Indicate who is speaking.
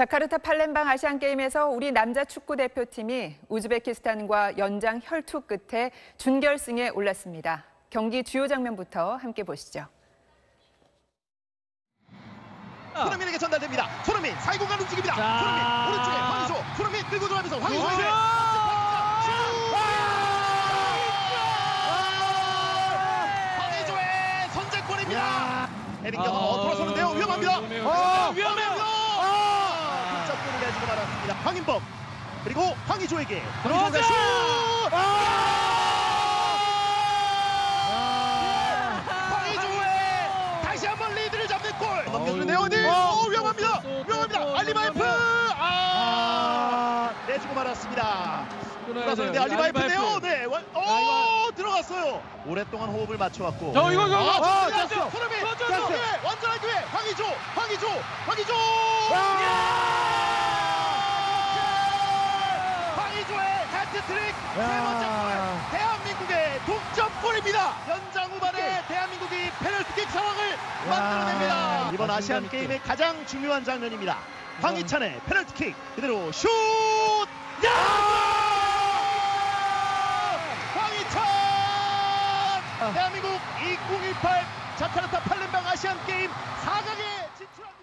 Speaker 1: 자카르타 팔렘방 아시안 게임에서 우리 남자 축구 대표팀이 우즈베키스탄과 연장 혈투 끝에 준결승에 올랐습니다. 경기 주요 장면부터 함께 보시죠.
Speaker 2: 손흥민에게 전달됩니다. 손흥민 사이 공간 움직입니다.
Speaker 3: 자.
Speaker 2: 손흥민 오른쪽에 황희조. 손흥민 끌고 들어가면서 황희조에게 황희조의 선제골입니다. 헤딩겨서 어, 돌아서는데요. 위험합니다. 어,
Speaker 3: 위험해요.
Speaker 2: 아, 득점골을 내 주고 말았습니다. 황인범 그리고 황희조에게. 황희조가 슛! 황희조의 다시 한번 리드를 잡는 골. 넘겨주는데요. 어디? 어, 위험합니다. 위험합니다. 알리바이프. 아, 내주고 말았습니다. 돌아서는데 알리바이프인데요. 네, 완- 어, 들어갔어요. 오랫동안 호흡을 맞춰왔고.
Speaker 3: 저 이거, 이거,
Speaker 2: 아. 아,
Speaker 3: 됐어,
Speaker 2: 됐어. 손흥민, 완전한 기회. 황희조, 황희조, 황희조. 해트트릭 세 번째 골. 대한민국의 동점골입니다. 연장 후반에 대한민국이 페널티킥 상황을 만들어냅니다. 이번 아시안 게임의 가장 중요한 장면입니다. 황희찬의 페널티킥 그대로 슛! 야! 황희찬! 대한민국 2018 자카르타 팔렘방 아시안 게임 4강에 진출합니다.